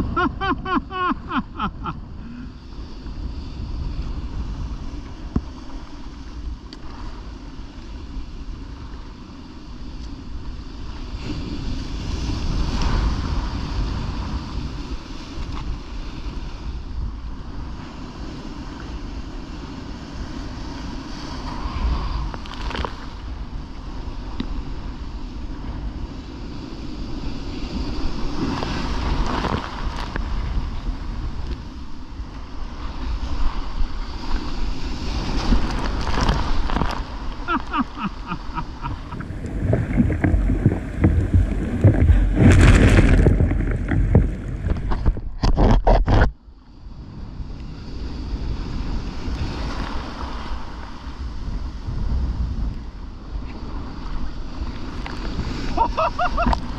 Ha ha ha!